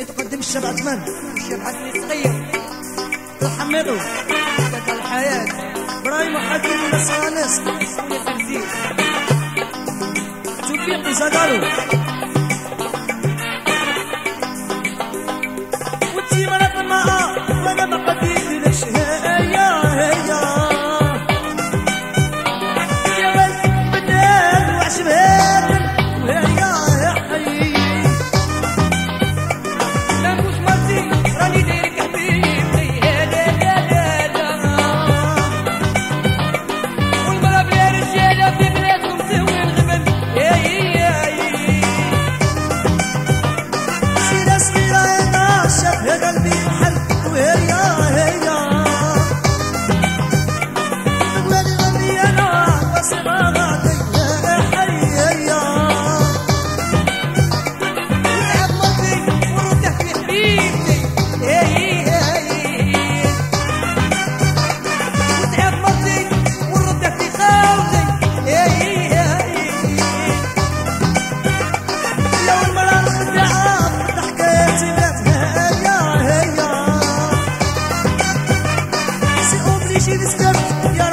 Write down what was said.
يتقدم الشاب عثمان. الشاب حسني صغير الحميدو. ذاك الحياة. ونصر أنس. ونسر زين توفيق وزادالو Yeah.